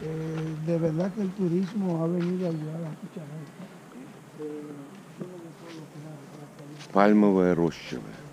Eh, de verdad que el turismo ha venido a ayudar a mucha gente. Пальмове розчеве.